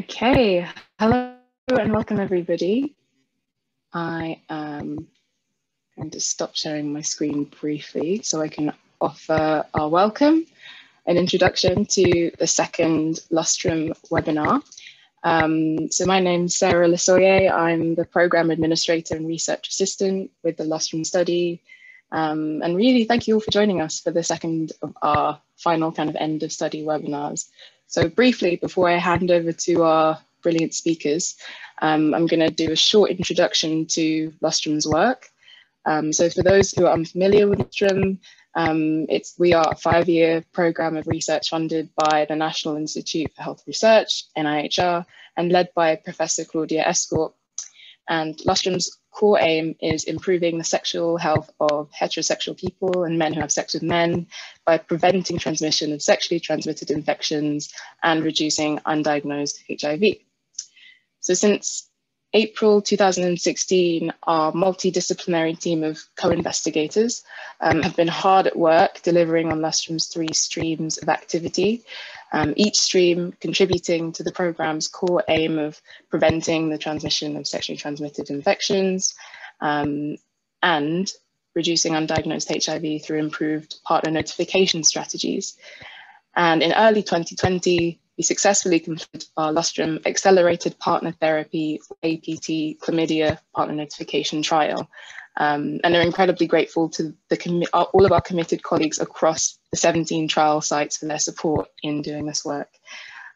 Okay, hello and welcome everybody. I am going to stop sharing my screen briefly so I can offer our welcome an introduction to the second Lustrum webinar. Um, so my name's Sarah Lasoye. I'm the Program Administrator and Research Assistant with the Lustrum Study. Um, and really thank you all for joining us for the second of our final kind of end of study webinars. So briefly, before I hand over to our brilliant speakers, um, I'm going to do a short introduction to Lustrum's work. Um, so for those who are unfamiliar with Lustrum, um, it's, we are a five-year program of research funded by the National Institute for Health Research, NIHR, and led by Professor Claudia Estcourt. And Lustrum's core aim is improving the sexual health of heterosexual people and men who have sex with men by preventing transmission of sexually transmitted infections and reducing undiagnosed HIV. So since April 2016, our multidisciplinary team of co-investigators um, have been hard at work delivering on Lustrum's three streams of activity, um, each stream contributing to the program's core aim of preventing the transmission of sexually transmitted infections um, and reducing undiagnosed HIV through improved partner notification strategies. And in early 2020, we successfully completed our Lustrum Accelerated Partner Therapy APT Chlamydia Partner Notification Trial. Um, and are incredibly grateful to the all of our committed colleagues across the 17 trial sites for their support in doing this work.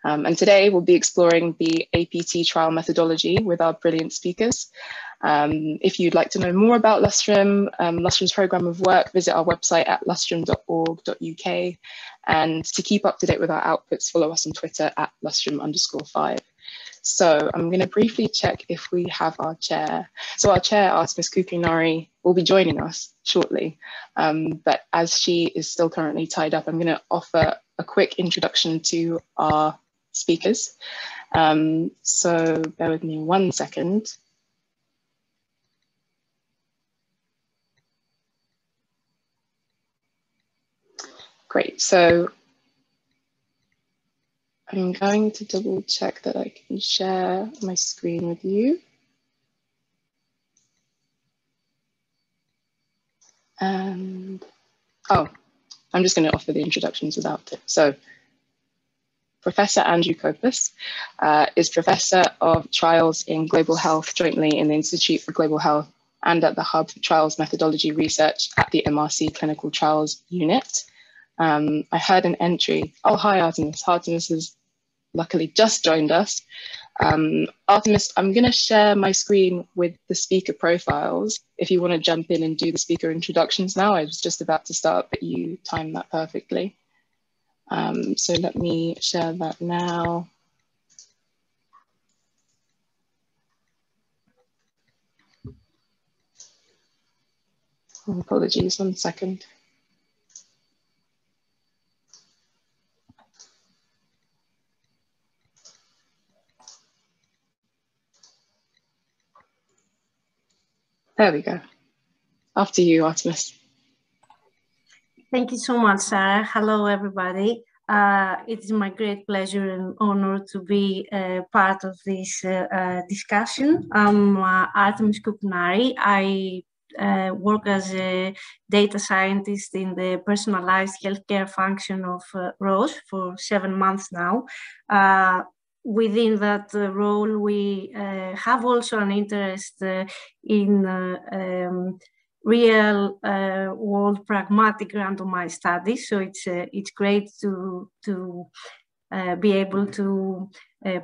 Um, and today we'll be exploring the APT trial methodology with our brilliant speakers. Um, if you'd like to know more about Lustrum, um, Lustrum's program of work, visit our website at lustrum.org.uk. And to keep up to date with our outputs, follow us on Twitter at lustrum underscore five. So I'm going to briefly check if we have our chair. So our chair, Artemis Koukounari, will be joining us shortly. Um, but as she is still currently tied up, I'm going to offer a quick introduction to our speakers. Um, so bear with me one second. Great, so I'm going to double check that I can share my screen with you. And, oh, I'm just going to offer the introductions without it. So Professor Andrew Copas uh, is Professor of Trials in Global Health jointly in the Institute for Global Health and at the Hub for Trials Methodology Research at the MRC Clinical Trials Unit um, I heard an entry. Oh, hi, Artemis. Artemis has luckily just joined us. Um, Artemis, I'm going to share my screen with the speaker profiles. If you want to jump in and do the speaker introductions now, I was just about to start, but you timed that perfectly. Um, so let me share that now. apologies, one second. There we go. After you, Artemis. Thank you so much, Sarah. Hello, everybody. Uh, it is my great pleasure and honor to be uh, part of this uh, uh discussion. I'm uh, Artemis Koukounari. I uh, work as a data scientist in the personalized healthcare function of Roche for seven months now within that uh, role, we uh, have also an interest uh, in um, real world pragmatic randomized studies. So it's it's great to to be able to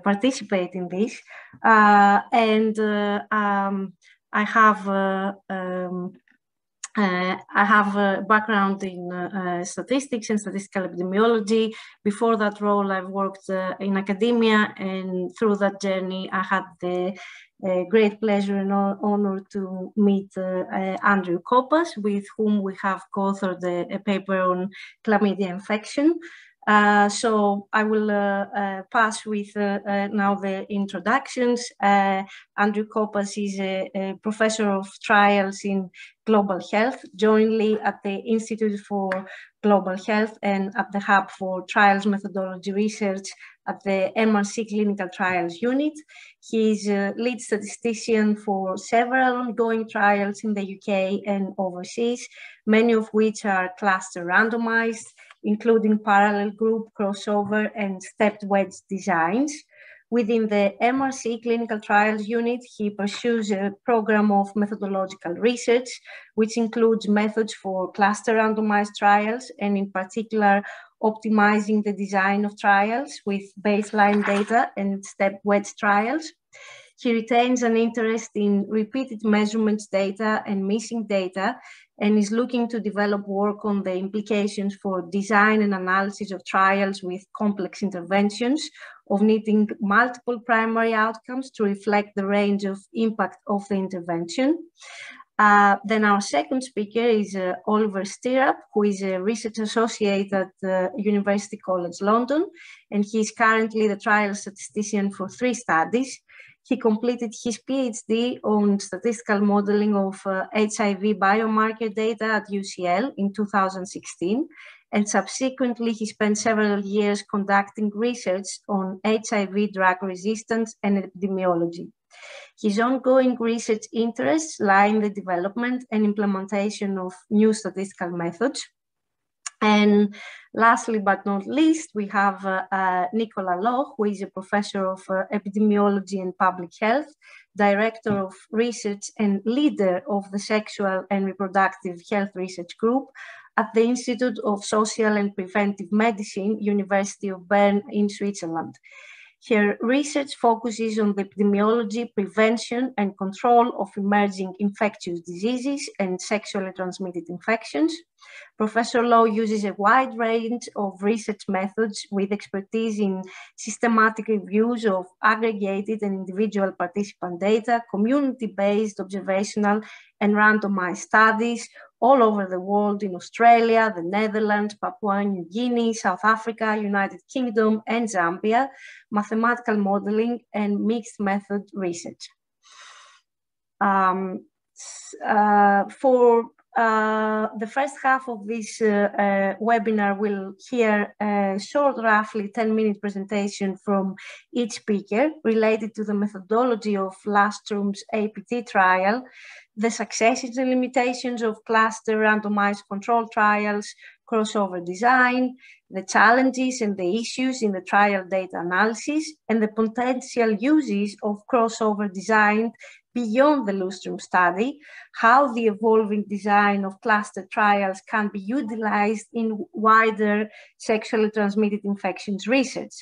participate in this. and um, I have um, uh, I have a background in uh, statistics and statistical epidemiology. Before that role, I've worked uh, in academia, and through that journey, I had the uh, great pleasure and honor to meet uh, uh, Andrew Copas, with whom we have co-authored a, a, paper on chlamydia infection. Uh, so I will uh, uh, pass with now the introductions. Andrew Copas is a, a, professor of trials in global health, jointly at the Institute for Global Health and at the Hub for Trials Methodology Research at the MRC Clinical Trials Unit. He is a lead statistician for several ongoing trials in the UK and overseas, many of which are cluster randomized including parallel group, crossover, and stepped wedge designs. Within the MRC clinical trials unit, he pursues a program of methodological research, which includes methods for cluster randomized trials, and in particular, optimizing the design of trials with baseline data and step wedge trials. He retains an interest in repeated measurements data and missing data and is looking to develop work on the implications for design and analysis of trials with complex interventions, of needing multiple primary outcomes to reflect the range of impact of the intervention. Uh, then our second speaker is uh, Oliver Stirrup, who is a research associate at uh, University College London, and he is currently the trial statistician for three studies. He completed his PhD on statistical modeling of uh, HIV biomarker data at UCL in 2016, and subsequently he spent several years conducting research on HIV drug resistance and epidemiology. His ongoing research interests lie in the development and implementation of new statistical methods, and lastly, but not least, we have uh, uh, Nicola Low, who is a professor of uh, epidemiology and public health, director of research and leader of the sexual and reproductive health research group at the Institute of Social and Preventive Medicine, University of Bern in Switzerland. Her research focuses on the epidemiology, prevention, and control of emerging infectious diseases and sexually transmitted infections. Professor Low uses a wide range of research methods with expertise in systematic reviews of aggregated and individual participant data, community-based observational and randomized studies, all over the world in Australia, the Netherlands, Papua New Guinea, South Africa, United Kingdom, and Zambia, mathematical modeling and mixed method research. Um, uh, for uh, the first half of this uh, uh, webinar will hear a short, roughly 10 minute presentation from each speaker related to the methodology of Lustrum's APT trial, the successes and limitations of cluster randomized control trials, crossover design, the challenges and the issues in the trial data analysis, and the potential uses of crossover design beyond the Lustrum study, how the evolving design of cluster trials can be utilized in wider sexually transmitted infections research.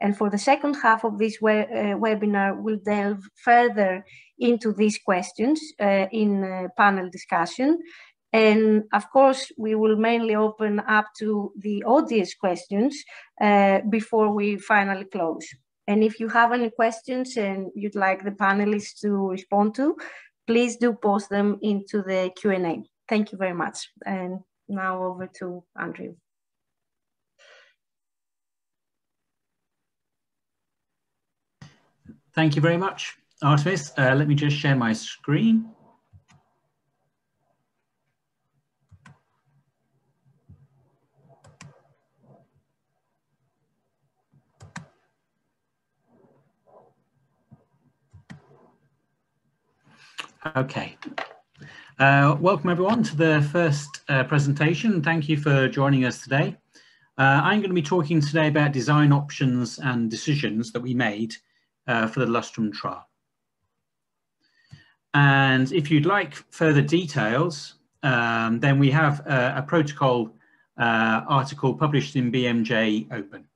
And for the second half of this we uh, webinar, we'll delve further into these questions uh, in panel discussion. And of course, we will mainly open up to the audience questions uh, before we finally close. And if you have any questions and you'd like the panelists to respond to, please do post them into the Q&A. Thank you very much. And now over to Andrew. Thank you very much, Artemis. Uh, let me just share my screen. Okay. Uh, welcome everyone to the first uh, presentation. Thank you for joining us today. Uh, I'm going to be talking today about design options and decisions that we made uh, for the Lustrum trial. And if you'd like further details, um, then we have a, a protocol uh, article published in BMJ Open.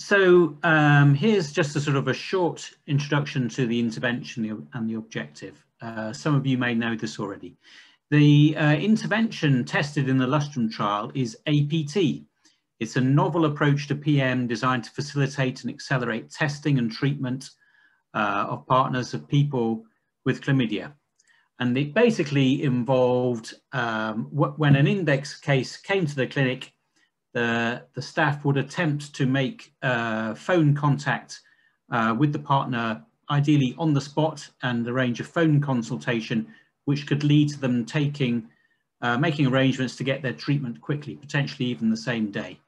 So um, here's just a sort of a short introduction to the intervention and the objective. Uh, some of you may know this already. The uh, intervention tested in the Lustrum trial is APT. It's a novel approach to PN designed to facilitate and accelerate testing and treatment uh, of partners of people with chlamydia. And it basically involved um, when an index case came to the clinic, the, the staff would attempt to make uh, phone contact uh, with the partner, ideally on the spot, and arrange a phone consultation, which could lead to them taking, uh, making arrangements to get their treatment quickly, potentially even the same day.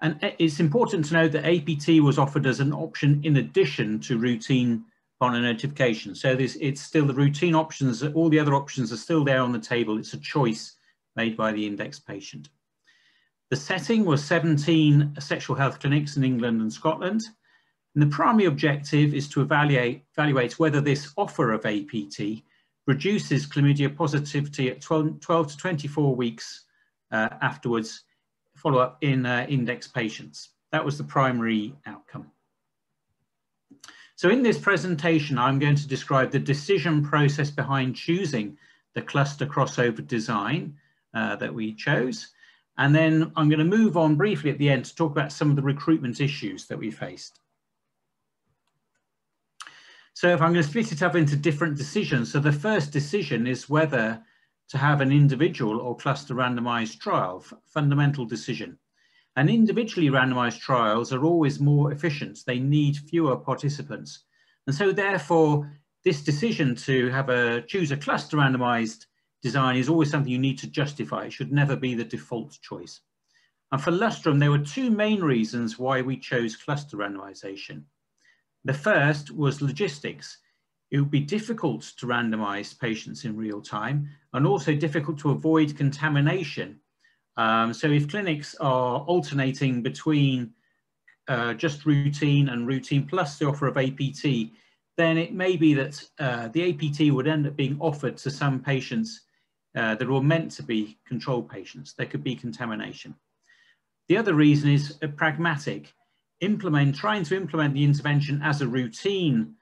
And it's important to note that APT was offered as an option in addition to routine partner notification. So this, it's still the routine options, all the other options are still there on the table. It's a choice made by the index patient. The setting was 17 sexual health clinics in England and Scotland. And the primary objective is to evaluate, evaluate whether this offer of APT reduces chlamydia positivity at 12, 12 to 24 weeks uh, afterwards, follow up in uh, index patients. That was the primary outcome. So in this presentation, I'm going to describe the decision process behind choosing the cluster crossover design uh, that we chose. And then I'm going to move on briefly at the end to talk about some of the recruitment issues that we faced. So if I'm going to split it up into different decisions, so the first decision is whether to have an individual or cluster randomized trial, fundamental decision. And individually randomized trials are always more efficient. They need fewer participants. And so therefore, this decision to have a choose a cluster randomized design is always something you need to justify. It should never be the default choice. And for Lustrum, there were two main reasons why we chose cluster randomization. The first was logistics. It would be difficult to randomize patients in real time and also difficult to avoid contamination um, so if clinics are alternating between uh, just routine and routine plus the offer of APT, then it may be that uh, the APT would end up being offered to some patients uh, that were meant to be control patients. There could be contamination. The other reason is a pragmatic. Implement, trying to implement the intervention as a routine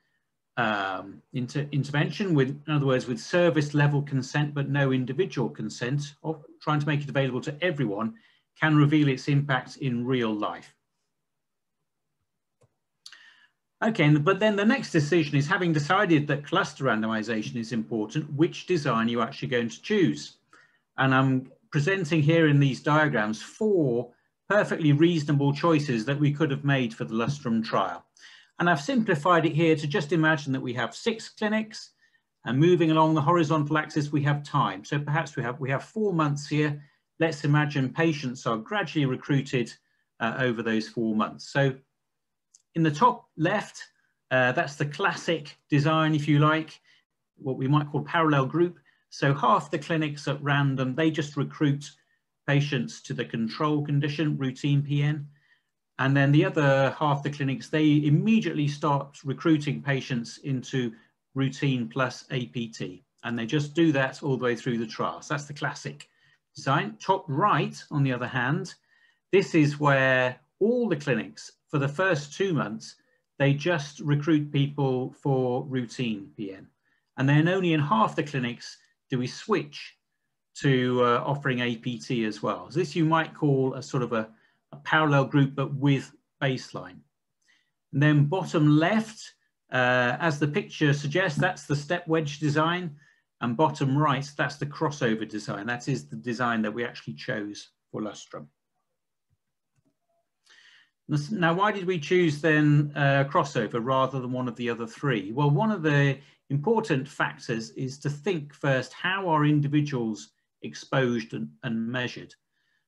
um, inter intervention with, in other words, with service level consent but no individual consent, or trying to make it available to everyone, can reveal its impact in real life. Okay, but then the next decision is having decided that cluster randomization is important, which design are you actually going to choose? And I'm presenting here in these diagrams four perfectly reasonable choices that we could have made for the Lustrum trial. And I've simplified it here to just imagine that we have six clinics and moving along the horizontal axis, we have time. So perhaps we have, we have four months here. Let's imagine patients are gradually recruited uh, over those four months. So in the top left, uh, that's the classic design, if you like, what we might call parallel group. So half the clinics at random, they just recruit patients to the control condition, routine PN. And then the other half the clinics, they immediately start recruiting patients into routine plus APT. And they just do that all the way through the trials. That's the classic design. Top right, on the other hand, this is where all the clinics for the first two months, they just recruit people for routine PN. And then only in half the clinics do we switch to uh, offering APT as well. So this you might call a sort of a a parallel group but with baseline. And then bottom left, uh, as the picture suggests, that's the step wedge design. And bottom right, that's the crossover design. That is the design that we actually chose for Lustrum. Now, why did we choose then uh, crossover rather than one of the other three? Well, one of the important factors is to think first, how are individuals exposed and, and measured?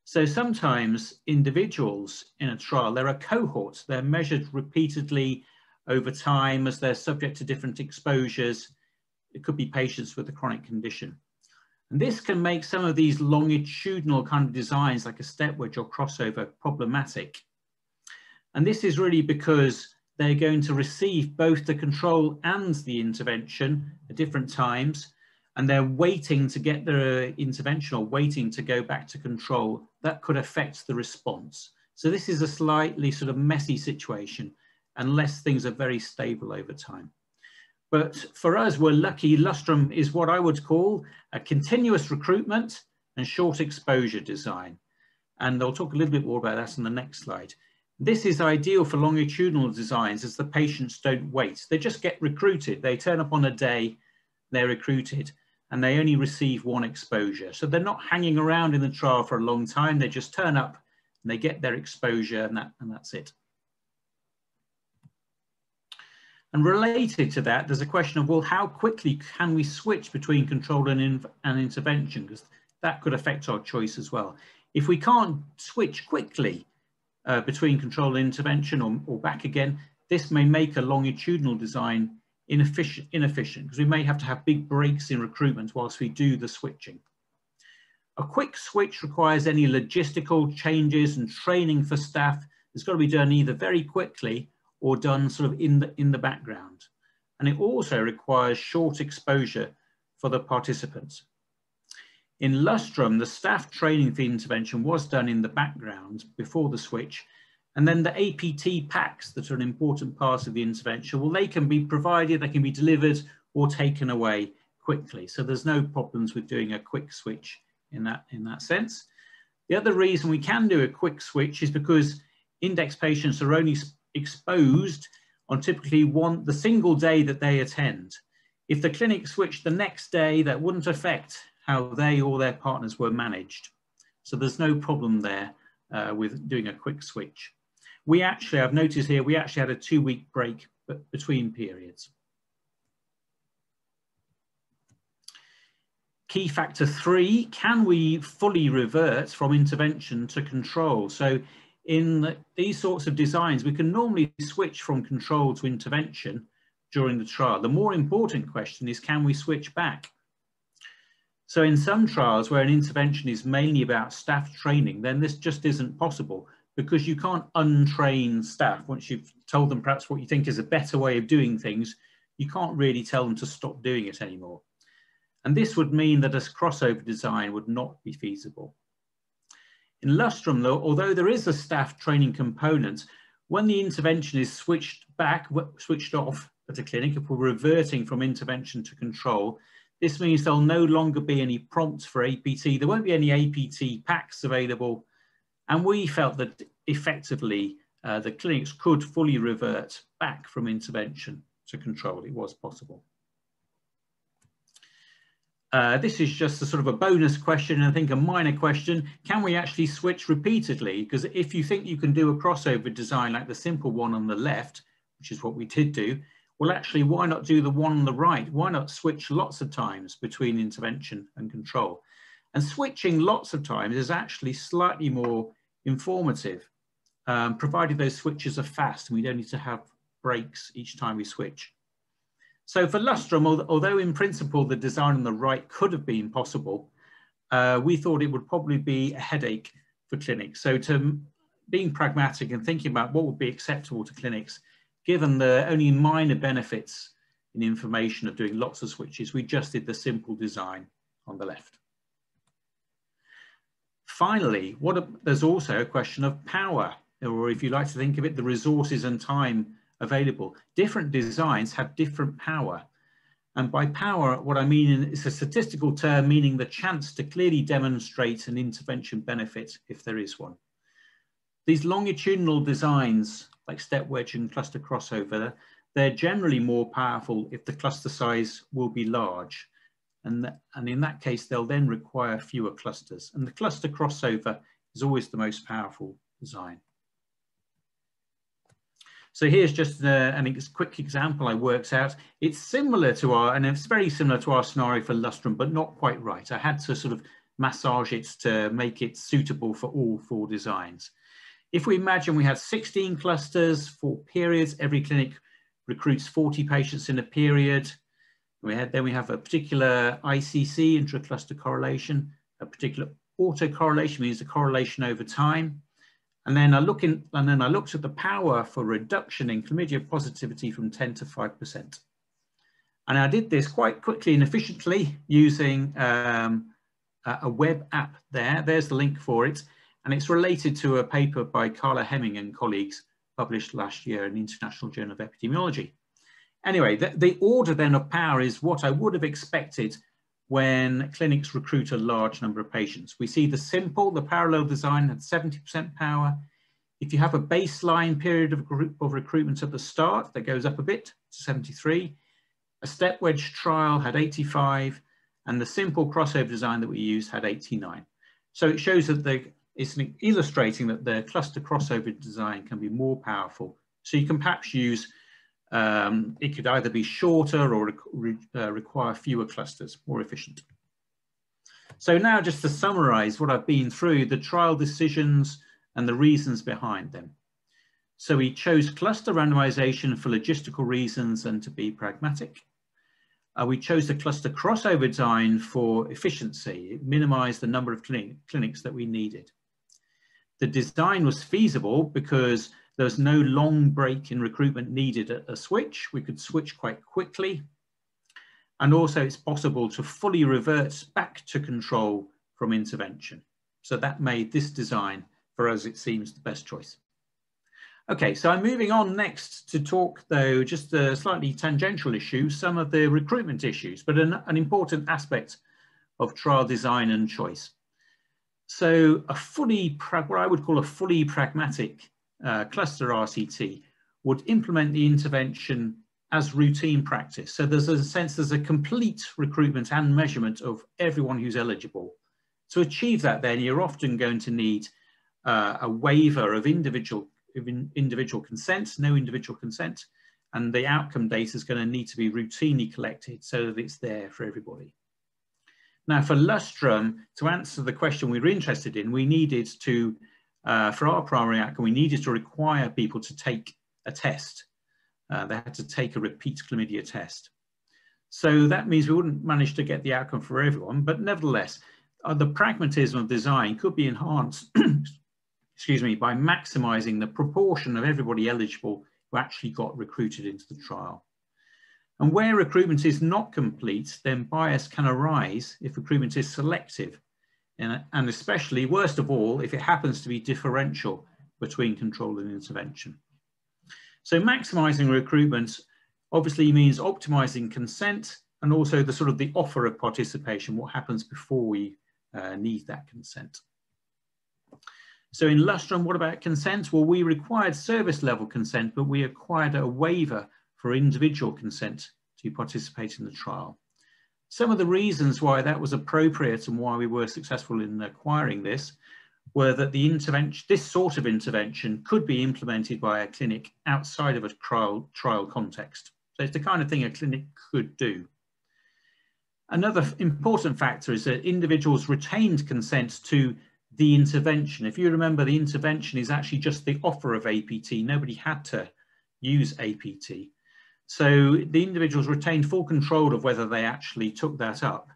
So sometimes individuals in a trial, there are cohorts, they're measured repeatedly over time as they're subject to different exposures. It could be patients with a chronic condition. And this can make some of these longitudinal kind of designs like a step wedge or crossover problematic. And this is really because they're going to receive both the control and the intervention at different times and they're waiting to get their intervention or waiting to go back to control, that could affect the response. So this is a slightly sort of messy situation unless things are very stable over time. But for us, we're lucky. Lustrum is what I would call a continuous recruitment and short exposure design. And I'll talk a little bit more about that in the next slide. This is ideal for longitudinal designs as the patients don't wait. They just get recruited. They turn up on a day, they're recruited. and they only receive one exposure. So they're not hanging around in the trial for a long time. They just turn up and they get their exposure and, that, and that's it. And related to that, there's a question of, well, how quickly can we switch between control and, in, and intervention? Because that could affect our choice as well. If we can't switch quickly uh, between control and intervention or, or back again, this may make a longitudinal design inefficient inefficient because we may have to have big breaks in recruitment whilst we do the switching. A quick switch requires any logistical changes and training for staff. It's got to be done either very quickly or done sort of in the, in the background. And it also requires short exposure for the participants. In Lustrum, the staff training for intervention was done in the background before the switch. And then the APT packs that are an important part of the intervention, well, they can be provided, they can be delivered or taken away quickly. So there's no problems with doing a quick switch in that, in that sense. The other reason we can do a quick switch is because index patients are only exposed on typically one the single day that they attend. If the clinic switched the next day, that wouldn't affect how they or their partners were managed. So there's no problem there uh, with doing a quick switch. We actually, I've noticed here, we actually had a two week break between periods. Key factor three, can we fully revert from intervention to control? So in these sorts of designs, we can normally switch from control to intervention during the trial. The more important question is, can we switch back? So in some trials where an intervention is mainly about staff training, then this just isn't possible because you can't untrain staff once you've told them perhaps what you think is a better way of doing things, you can't really tell them to stop doing it anymore. And this would mean that a crossover design would not be feasible. In Lustrum, though, although there is a staff training component, when the intervention is switched back, switched off at a clinic, if we're reverting from intervention to control, this means there'll no longer be any prompts for APT. There won't be any APT packs available. And we felt that effectively uh, the clinics could fully revert back from intervention to control. It was possible. Uh, this is just a sort of a bonus question, and I think a minor question. Can we actually switch repeatedly? Because if you think you can do a crossover design like the simple one on the left, which is what we did do, well, actually, why not do the one on the right? Why not switch lots of times between intervention and control? And switching lots of times is actually slightly more informative, um, provided those switches are fast and we don't need to have breaks each time we switch. So for Lustrum, although in principle the design on the right could have been possible, uh, we thought it would probably be a headache for clinics. So to being pragmatic and thinking about what would be acceptable to clinics, given the only minor benefits in information of doing lots of switches, we just did the simple design on the left. Finally, what a, there's also a question of power, or if you like to think of it, the resources and time available. Different designs have different power. And by power, what I mean is a statistical term meaning the chance to clearly demonstrate an intervention benefit if there is one. These longitudinal designs, like step wedge and cluster crossover, they're generally more powerful if the cluster size will be large. And, and in that case, they'll then require fewer clusters. And the cluster crossover is always the most powerful design. So here's just uh, a, a quick example I worked out. It's similar to our, and it's very similar to our scenario for Lustrum, but not quite right. I had to sort of massage it to make it suitable for all four designs. If we imagine we had 16 clusters, four periods, every clinic recruits 40 patients in a period. We had, then we have a particular ICC, intra-cluster correlation, a particular autocorrelation means the correlation over time. And then I look in, and then I looked at the power for reduction in chlamydia positivity from 10 to 5%. And I did this quite quickly and efficiently using um, a web app there. There's the link for it. And it's related to a paper by Karla Hemming and colleagues published last year in the International Journal of Epidemiology. Anyway, the, the order then of power is what I would have expected when clinics recruit a large number of patients. We see the simple, the parallel design had 70% power. If you have a baseline period of, group of recruitment at the start, that goes up a bit to 73. A step wedge trial had 85, and the simple crossover design that we used had 89. So it shows that the, it's illustrating that the cluster crossover design can be more powerful. So you can perhaps use, um, it could either be shorter or re uh, require fewer clusters, more efficient. So now just to summarize what I've been through, the trial decisions and the reasons behind them. So we chose cluster randomization for logistical reasons and to be pragmatic. Uh, we chose the cluster crossover design for efficiency. It minimized the number of clinic, clinics that we needed. The design was feasible because there was no long break in recruitment needed at a switch. We could switch quite quickly. And also it's possible to fully revert back to control from intervention. So that made this design, for us, it seems the best choice. Okay, so I'm moving on next to talk, though, just a slightly tangential issue, some of the recruitment issues, but an, an important aspect of trial design and choice. So a fully, what I would call a fully pragmatic uh, cluster RCT would implement the intervention as routine practice. So there's a sense there's a complete recruitment and measurement of everyone who's eligible. To achieve that then, you're often going to need uh, a waiver of individual individual consent, no individual consent, and the outcome data is going to need to be routinely collected so that it's there for everybody. Now for Lustrum, to answer the question we were interested in, we needed to, uh, for our primary outcome, we needed to require people to take a test. Uh, they had to take a repeat chlamydia test. So that means we wouldn't manage to get the outcome for everyone, but nevertheless, uh, the pragmatism of design could be enhanced excuse me, by maximizing the proportion of everybody eligible who actually got recruited into the trial. And where recruitment is not complete, then bias can arise if recruitment is selective, and, especially, worst of all, if it happens to be differential between control and intervention. So maximizing recruitment obviously means optimizing consent and also the sort of the offer of participation, what happens before we uh, need that consent. So in Lustrum, what about consent? Well, we required service level consent, but we acquired a waiver for individual consent to participate in the trial. Some of the reasons why that was appropriate and why we were successful in acquiring this were that the intervention, this sort of intervention could be implemented by a clinic outside of a trial, trial context. So it's the kind of thing a clinic could do. Another important factor is that individuals retained consent to the intervention. If you remember, the intervention is actually just the offer of APT. Nobody had to use APT. So the individuals retained full control of whether they actually took that up.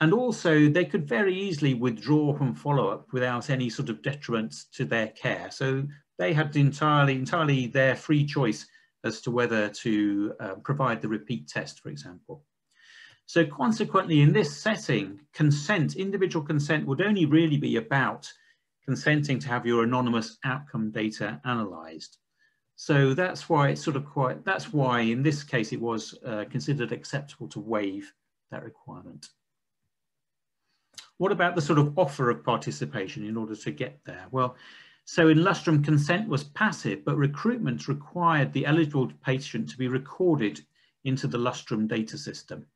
And also they could very easily withdraw from follow-up without any sort of detriment to their care. So they had entirely, entirely their free choice as to whether to uh, provide the repeat test, for example. So consequently, in this setting, consent, individual consent would only really be about consenting to have your anonymous outcome data analyzed. So that's why it's sort of quite, that's why in this case it was uh, considered acceptable to waive that requirement. What about the sort of offer of participation in order to get there? Well, so in Lustrum, consent was passive, but recruitment required the eligible patient to be recorded into the Lustrum data system.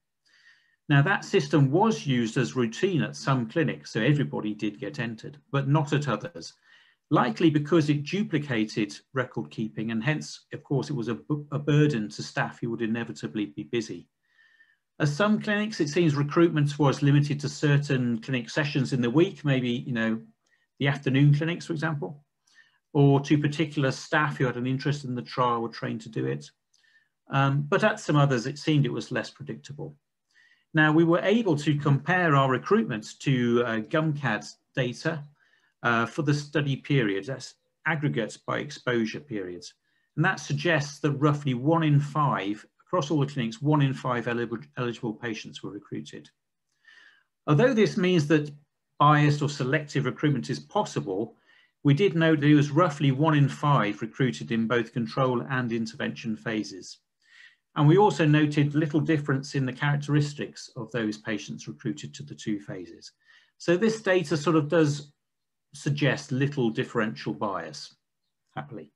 Now that system was used as routine at some clinics, so everybody did get entered, but not at others. Likely because it duplicated record keeping and hence, of course, it was a, a burden to staff who would inevitably be busy. At some clinics, it seems recruitment was limited to certain clinic sessions in the week, maybe, you know, the afternoon clinics, for example, or to particular staff who had an interest in the trial were trained to do it. Um, but at some others, it seemed it was less predictable. Now, we were able to compare our recruitments to uh, GUMCAD's data uh, for the study period, that's aggregates by exposure periods. And that suggests that roughly one in five, across all the clinics, one in five eligible, eligible patients were recruited. Although this means that biased or selective recruitment is possible, we did note that it was roughly one in five recruited in both control and intervention phases. And we also noted little difference in the characteristics of those patients recruited to the two phases. So this data sort of does suggest little differential bias, happily.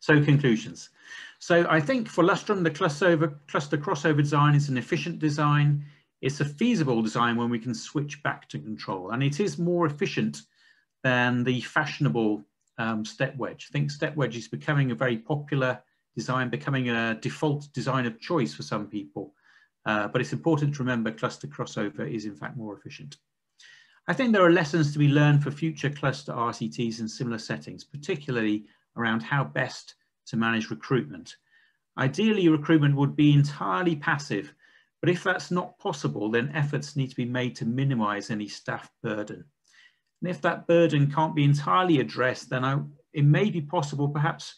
So conclusions. So I think for Lustrum, the cluster, cluster crossover design is an efficient design. It's a feasible design when we can switch back to control. And it is more efficient than the fashionable um, step wedge. I think step wedge is becoming a very popular design, becoming a default design of choice for some people. Uh, but it's important to remember cluster crossover is in fact more efficient. I think there are lessons to be learned for future cluster RCTs in similar settings, particularly around how best to manage recruitment. Ideally, recruitment would be entirely passive, but if that's not possible, then efforts need to be made to minimize any staff burden. And if that burden can't be entirely addressed, then I, it may be possible perhaps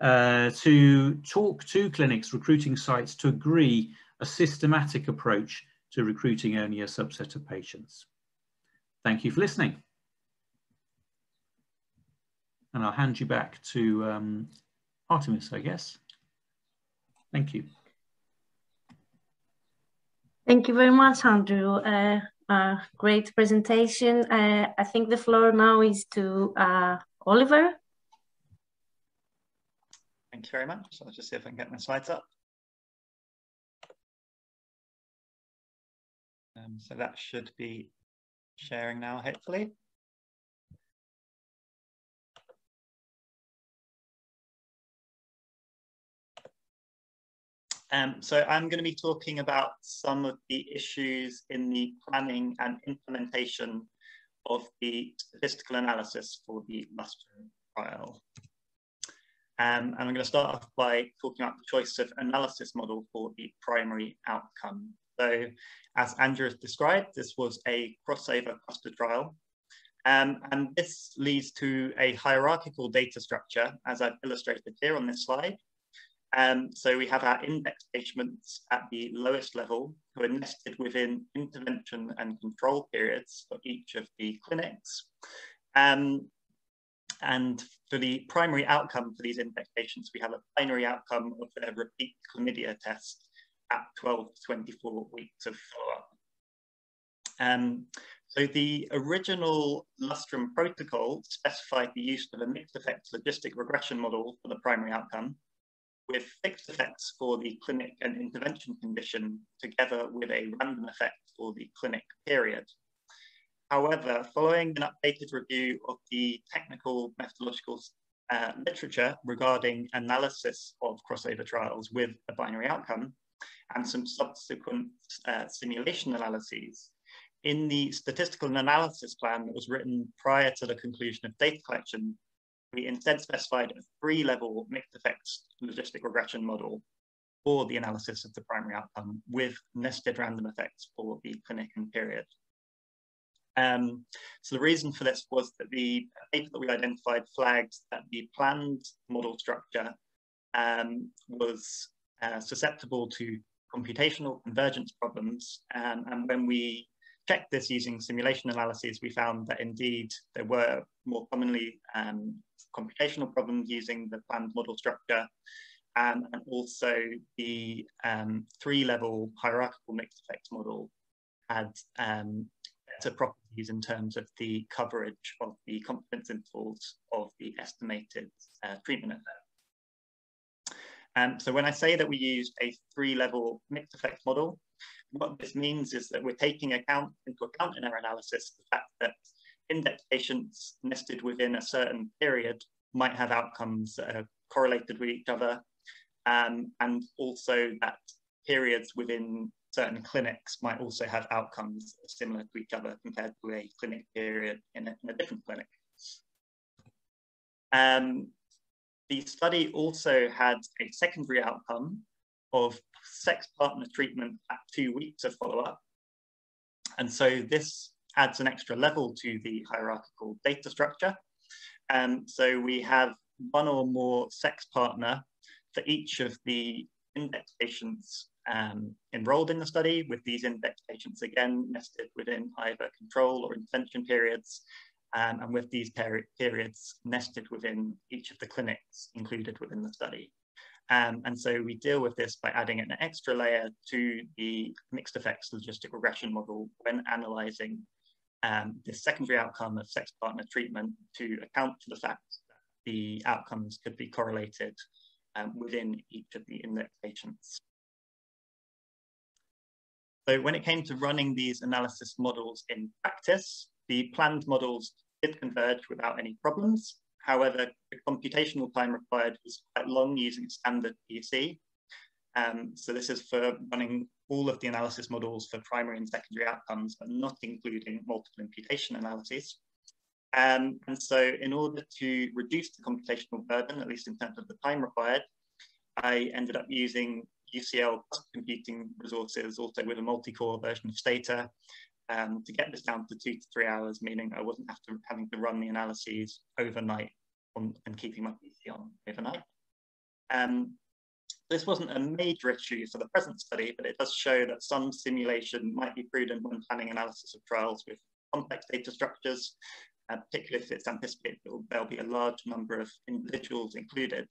uh, to talk to clinics, recruiting sites to agree a systematic approach to recruiting only a subset of patients. Thank you for listening. And I'll hand you back to um, Artemis, I guess. Thank you. Thank you very much, Andrew. Uh, uh, great presentation. Uh, I think the floor now is to uh, Oliver. Thank you very much. So I'll just see if I can get my slides up. Um, so that should be sharing now, hopefully. Um, so I'm going to be talking about some of the issues in the planning and implementation of the statistical analysis for the Lustrum trial. Um, and I'm going to start off by talking about the choice of analysis model for the primary outcome. So as Andrew has described, this was a crossover cluster trial. Um, and this leads to a hierarchical data structure, as I've illustrated here on this slide, um, so we have our index patients at the lowest level who are nested within intervention and control periods for each of the clinics. Um, and for the primary outcome for these index patients, we have a binary outcome of their repeat chlamydia test at 12 to 24 weeks of follow-up. Um, so the original Lustrum protocol specified the use of a mixed effects logistic regression model for the primary outcome, with fixed effects for the clinic and intervention condition together with a random effect for the clinic period. However, following an updated review of the technical methodological uh, literature regarding analysis of crossover trials with a binary outcome and some subsequent uh, simulation analyses, in the statistical analysis plan that was written prior to the conclusion of data collection, we instead specified a three-level mixed effects logistic regression model for the analysis of the primary outcome with nested random effects for the clinic and period. Um, so the reason for this was that the paper that we identified flagged that the planned model structure um, was uh, susceptible to computational convergence problems. Um, and when we checked this using simulation analyses, we found that indeed there were more commonly um, computational problems using the planned model structure, um, and also the um, three-level hierarchical mixed effects model had um, better properties in terms of the coverage of the confidence intervals of the estimated uh, treatment effect. Um, so when I say that we used a three-level mixed effects model, what this means is that we're taking account into account in our analysis the fact that index patients nested within a certain period might have outcomes that are correlated with each other, um, and also that periods within certain clinics might also have outcomes similar to each other compared to a clinic period in a, in a different clinic. Um, the study also had a secondary outcome of sex partner treatment at two weeks of follow-up. And so this adds an extra level to the hierarchical data structure. Um, so we have one or more sex partner for each of the index patients um, enrolled in the study, with these index patients again nested within either control or intervention periods, um, and with these peri periods nested within each of the clinics included within the study. Um, and so we deal with this by adding an extra layer to the mixed effects logistic regression model when analyzing um, the secondary outcome of sex partner treatment to account for the fact that the outcomes could be correlated um, within each of the index patients. So when it came to running these analysis models in practice, the planned models did converge without any problems. However, the computational time required was quite long using standard PEC. Um, so this is for running all of the analysis models for primary and secondary outcomes, but not including multiple imputation analyses. Um, and so in order to reduce the computational burden, at least in terms of the time required, I ended up using UCL computing resources also with a multi-core version of Stata um, to get this down to two to three hours, meaning I wasn't after having to run the analyses overnight on, and keeping my PC on overnight. Um, this wasn't a major issue for the present study, but it does show that some simulation might be prudent when planning analysis of trials with complex data structures, uh, particularly if it's anticipated that there'll be a large number of individuals included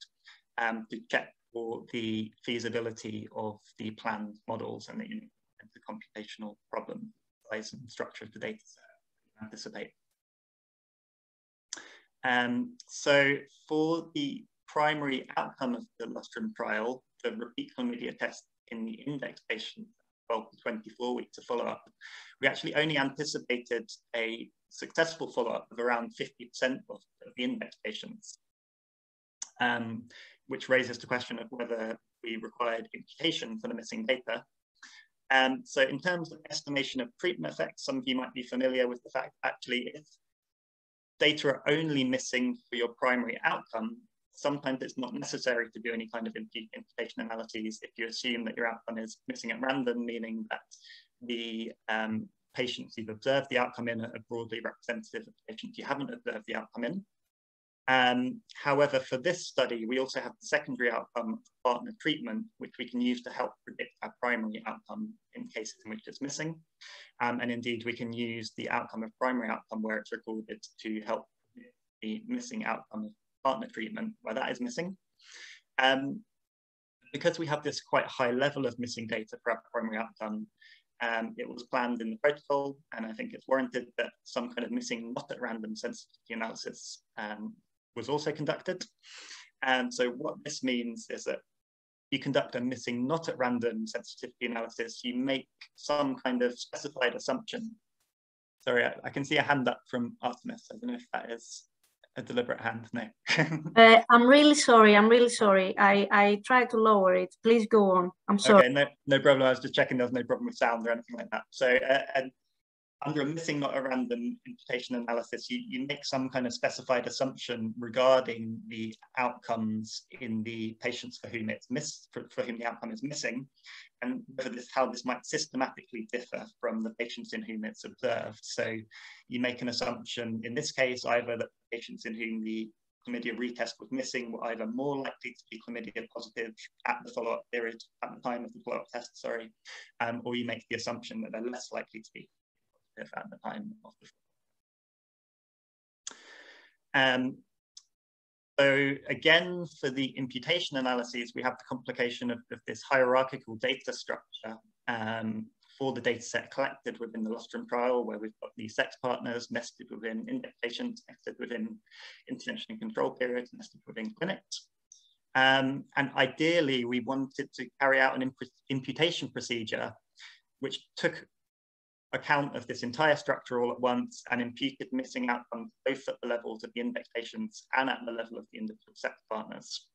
um, to check for the feasibility of the planned models and the, and the computational problem size and structure of the data set anticipate. Um, so for the primary outcome of the Lustrum trial, the repeat chlamydia test in the index patients 12 to 24 weeks of follow-up, we actually only anticipated a successful follow-up of around 50% of, the index patients. Um, which raises the question of whether we required imputation for the missing data. And so in terms of estimation of treatment effects, some of you might be familiar with the fact actually if data are only missing for your primary outcome, sometimes it's not necessary to do any kind of imputation analyses if you assume that your outcome is missing at random, meaning that the um, patients you've observed the outcome in are broadly representative of patients you haven't observed the outcome in. Um, however, for this study, we also have the secondary outcome of partner treatment, which we can use to help predict our primary outcome in cases in which it's missing. Um, and indeed, we can use the outcome of primary outcome where it's recorded to help the missing outcome of partner treatment where that is missing. Um, because we have this quite high level of missing data for our primary outcome, um, it was planned in the protocol, and I think it's warranted that some kind of missing not at random sensitivity analysis um, was also conducted. And so what this means is that you conduct a missing not at random sensitivity analysis, you make some kind of specified assumption. Sorry, I, I can see a hand up from Artemis. I don't know if that is a deliberate hand, no. uh, I'm really sorry, I'm really sorry. I, I tried to lower it. Please go on, I'm sorry. Okay, no, no problem. I was just checking there's no problem with sound or anything like that. So, uh, and under a missing not a random imputation analysis, you, you make some kind of specified assumption regarding the outcomes in the patients for whom it's missed, for, for whom the outcome is missing, and whether this, how this might systematically differ from the patients in whom it's observed. So you make an assumption, in this case, either that patients in whom the chlamydia retest was missing were either more likely to be chlamydia positive at the follow-up period, at the time of the follow-up test, sorry, um, or you make the assumption that they're less likely to be at the time of the um, so again, for the imputation analyses, we have the complication of, of this hierarchical data structure um, for the data set collected within the Lustrum trial, where we've got the sex partners nested within index patients, nested within intervention and control periods, nested within clinics. Um, and ideally, we wanted to carry out an imp imputation procedure which took account of this entire structure all at once and imputed missing outcomes both at the levels of the index patients and at the level of the individual sex partners.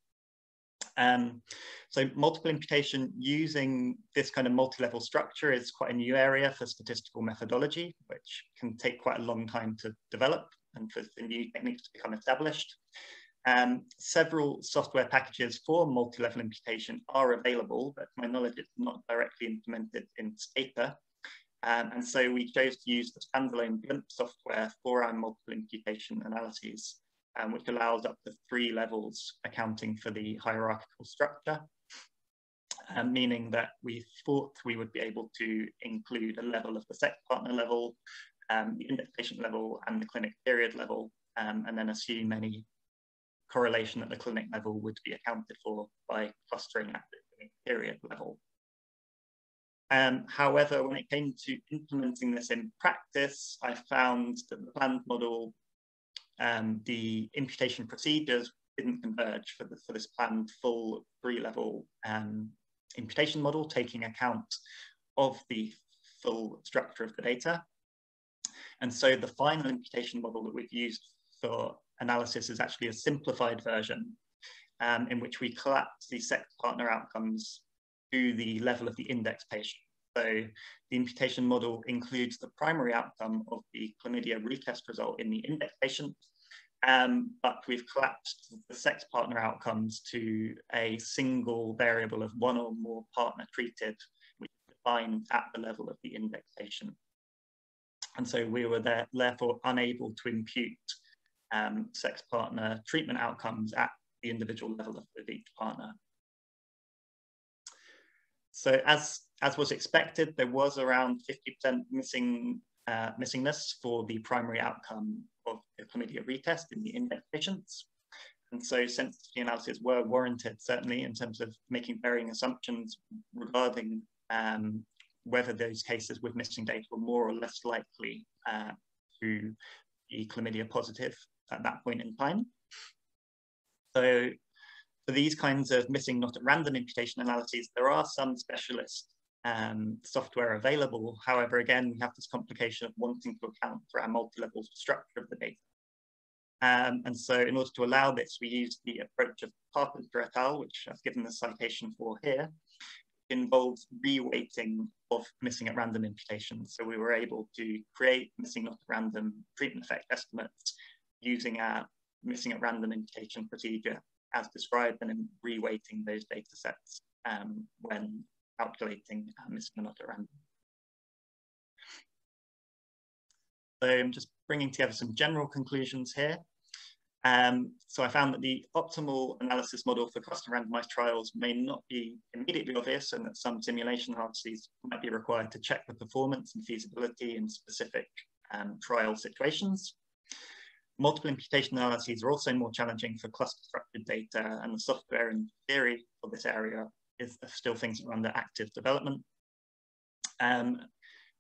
Um, so multiple imputation using this kind of multi-level structure is quite a new area for statistical methodology, which can take quite a long time to develop and for the new techniques to become established. Um, several software packages for multi-level imputation are available, but my knowledge, it's not directly implemented in Stata. Um, and so we chose to use the standalone Blimp software for our multiple imputation analyses, um, which allows up to three levels accounting for the hierarchical structure, um, meaning that we thought we would be able to include a level of the sex partner level, um, the patient level, and the clinic period level, um, and then assume any correlation at the clinic level would be accounted for by clustering at the period level. Um, however, when it came to implementing this in practice, I found that the planned model, um, the imputation procedures didn't converge for, the, for this planned full three-level um, imputation model, taking account of the full structure of the data. And so the final imputation model that we've used for analysis is actually a simplified version um, in which we collapse the sex partner outcomes to the level of the index patient. So the imputation model includes the primary outcome of the chlamydia retest result in the index patient, um, but we've collapsed the sex partner outcomes to a single variable of one or more partner treated, which is defined at the level of the index patient. And so we were there, therefore unable to impute um, sex partner treatment outcomes at the individual level of, of each partner. So as, as was expected, there was around 50% missing uh, missingness for the primary outcome of the chlamydia retest in the index patients. And so sensitivity analyses were warranted, certainly in terms of making varying assumptions regarding um, whether those cases with missing data were more or less likely uh, to be chlamydia positive at that point in time. So for these kinds of missing not at random imputation analyses, there are some specialist um, software available. However, again, we have this complication of wanting to account for our multi-level structure of the data. Um, and so in order to allow this, we used the approach of Carpenter et al., which I've given the citation for here, involves reweighting of missing at random imputations. So we were able to create missing not at random treatment effect estimates using our missing at random imputation procedure as described and in reweighting those data sets um, when calculating uh, missing at random. So I'm just bringing together some general conclusions here. Um, so I found that the optimal analysis model for cluster randomized trials may not be immediately obvious and that some simulation analyses might be required to check the performance and feasibility in specific um, trial situations. Multiple imputation analyses are also more challenging for cluster structured data and the software and theory for this area is still things that are under active development. Um,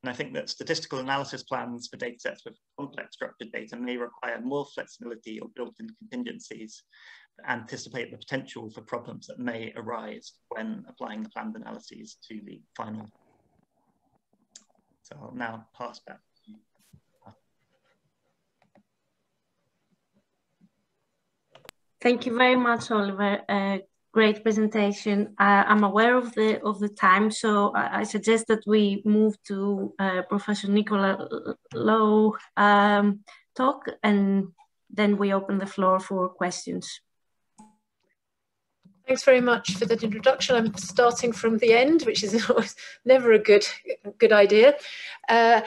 and I think that statistical analysis plans for data sets with complex structured data may require more flexibility or built-in contingencies to anticipate the potential for problems that may arise when applying the planned analyses to the final. So I'll now pass back Thank you very much, Oliver. Uh, great presentation. Uh, I'm aware of the of the time, so I, I suggest that we move to uh, Professor Nicola Low um, talk, and then we open the floor for questions. Thanks very much for that introduction. I'm starting from the end, which is always never a good good idea. Uh,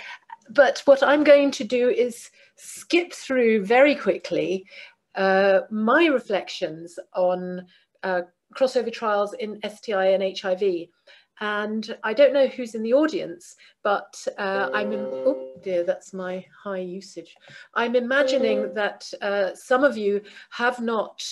but what I'm going to do is skip through very quickly uh, my reflections on uh, crossover trials in STI and HIV. And I don't know who's in the audience, but uh, I'm, in, oh dear, that's my high usage. I'm imagining that uh, some of you have not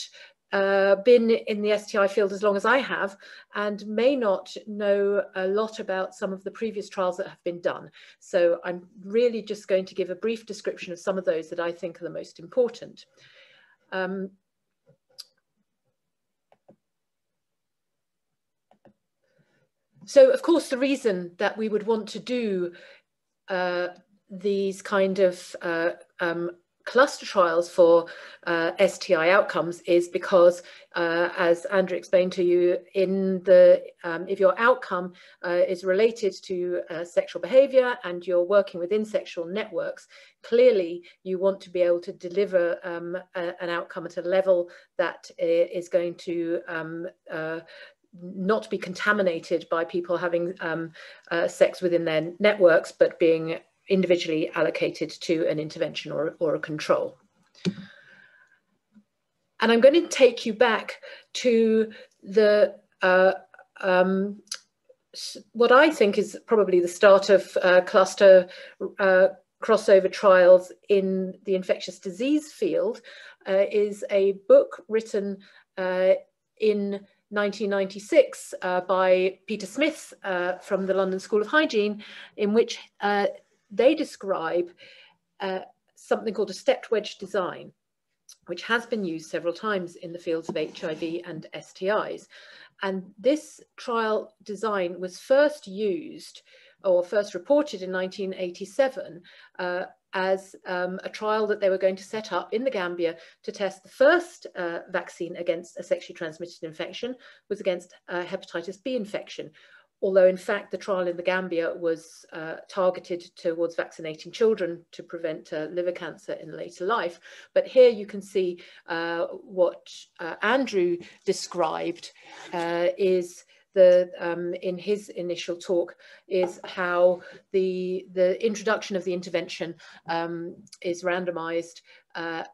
uh, been in the STI field as long as I have and may not know a lot about some of the previous trials that have been done. So I'm really just going to give a brief description of some of those that I think are the most important. Um, so of course the reason that we would want to do uh, these kind of uh, um, cluster trials for uh, STI outcomes is because, uh, as Andrew explained to you, in the um, if your outcome uh, is related to uh, sexual behavior and you're working within sexual networks, clearly you want to be able to deliver um, a, an outcome at a level that is going to um, uh, not be contaminated by people having um, uh, sex within their networks, but being individually allocated to an intervention or, or a control. And I'm going to take you back to the uh, um, what I think is probably the start of uh, cluster uh, crossover trials in the infectious disease field uh, is a book written uh, in 1996 uh, by Peter Smith from the London School of Hygiene, in which they describe uh, something called a stepped wedge design. which has been used several times in the fields of HIV and STIs. And this trial design was first used or first reported in 1987 uh, as um, a trial that they were going to set up in the Gambia to test the first uh, vaccine against a sexually transmitted infection was against hepatitis B infection, although in fact the trial in the Gambia was uh, targeted towards vaccinating children to prevent uh, liver cancer in later life. But here you can see uh, what uh, Andrew described uh, is the, um, in his initial talk is how the, the introduction of the intervention um, is randomized uh,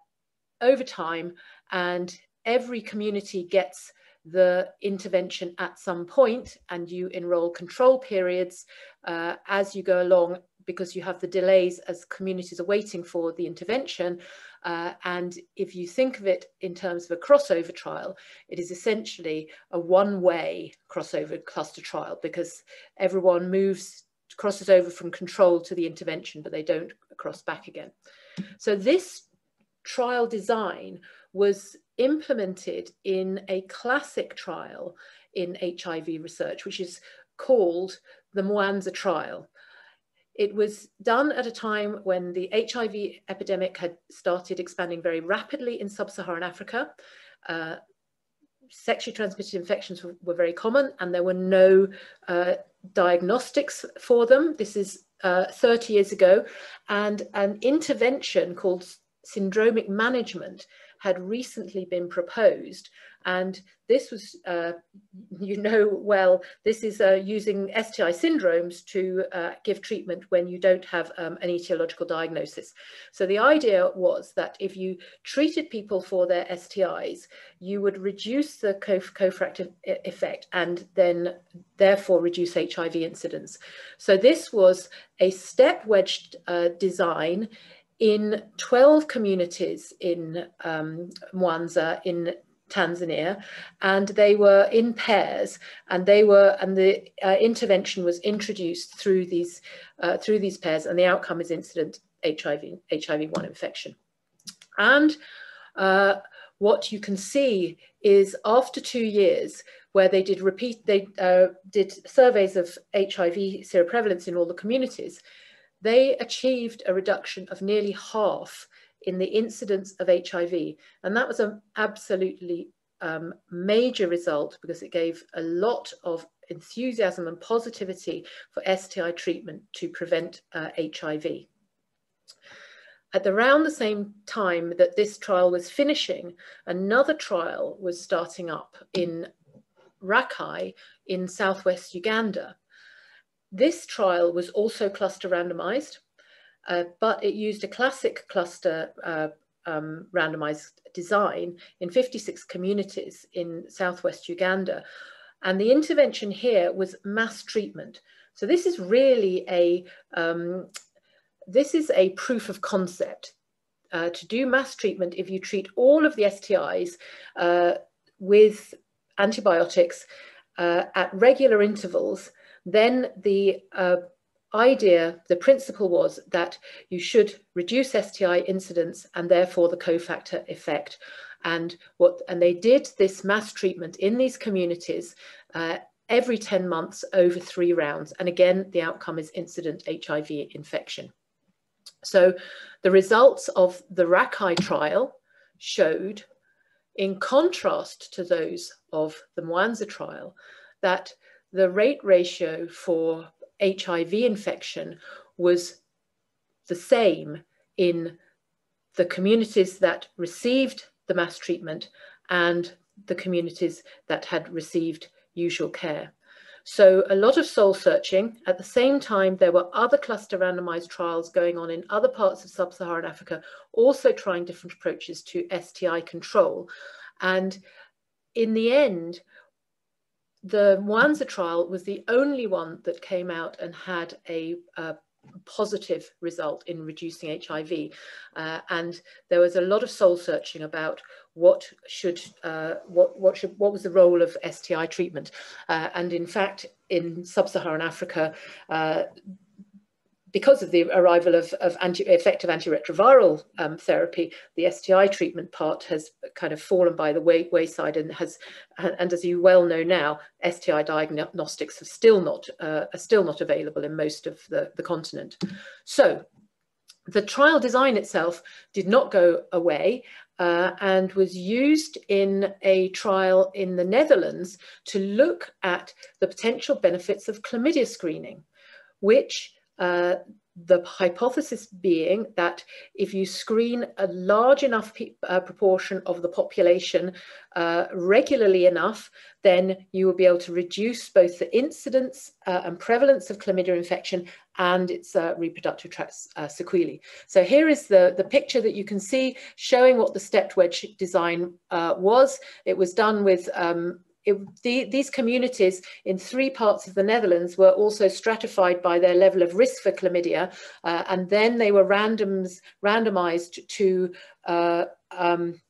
over time and every community gets the intervention at some point and you enroll control periods uh, as you go along because you have the delays as communities are waiting for the intervention. Uh, and if you think of it in terms of a crossover trial, it is essentially a one-way crossover cluster trial because everyone moves, crosses over from control to the intervention, but they don't cross back again. So this trial design was implemented in a classic trial in HIV research, which is called the Mwanza trial. It was done at a time when the HIV epidemic had started expanding very rapidly in sub-Saharan Africa. Uh, sexually transmitted infections were, were, very common and there were no uh, diagnostics for them. This is uh, 30 years ago and an intervention called syndromic management had recently been proposed. And this was, uh, you know well, this is uh, using STI syndromes to uh, give treatment when you don't have um, an etiological diagnosis. So the idea was that if you treated people for their STIs, you would reduce the cofactor effect and then therefore reduce HIV incidence. So this was a step wedged uh, design in 12 communities in um, Mwanza in Tanzania, and they were in pairs, and they were, and the uh, intervention was introduced through these uh, through these pairs, and the outcome is incident HIV HIV-1 infection. And uh, what you can see is after two years, where they did repeat, they uh, did surveys of HIV seroprevalence in all the communities, they achieved a reduction of nearly half in the incidence of HIV. And that was an absolutely um, major result because it gave a lot of enthusiasm and positivity for STI treatment to prevent uh, HIV. At around the same time that this trial was finishing, another trial was starting up in Rakai in southwest Uganda. This trial was also cluster randomized, uh, but it used a classic cluster uh, um, randomized design in 56 communities in southwest Uganda. And the intervention here was mass treatment. So this is really a, um, this is a proof of concept. Uh, to do mass treatment, if you treat all of the STIs uh, with antibiotics uh, at regular intervals, then the uh, idea, the principle was that you should reduce STI incidence and therefore the cofactor effect. And what and they did this mass treatment in these communities uh, every 10 months over three rounds. And again, the outcome is incident HIV infection. So the results of the Rakai trial showed, in contrast to those of the Mwanza trial, that the rate ratio for HIV infection was the same in the communities that received the mass treatment and the communities that had received usual care. So a lot of soul searching. At the same time, there were other cluster randomized trials going on in other parts of sub-Saharan Africa, also trying different approaches to STI control. And in the end, the Mwanza trial was the only one that came out and had a, a positive result in reducing HIV. Uh, and there was a lot of soul searching about what should, uh, what, what should, what was the role of STI treatment. Uh, and in fact, in sub-Saharan Africa, uh, because of the arrival of, of anti, effective antiretroviral um, therapy, the STI treatment part has kind of fallen by the way, wayside and has, and as you well know now, STI diagnostics are still not uh, are still not available in most of the, the continent. So the trial design itself did not go away uh, and was used in a trial in the Netherlands to look at the potential benefits of chlamydia screening, which uh, the hypothesis being that if you screen a large enough uh, proportion of the population uh, regularly enough, then you will be able to reduce both the incidence uh, and prevalence of chlamydia infection and its uh, reproductive tract uh, sequelae. So here is the, the picture that you can see showing what the stepped wedge design was. It was done with um, it, the, these communities in three parts of the Netherlands were also stratified by their level of risk for chlamydia, uh, and then they were randoms, randomized to uh, um,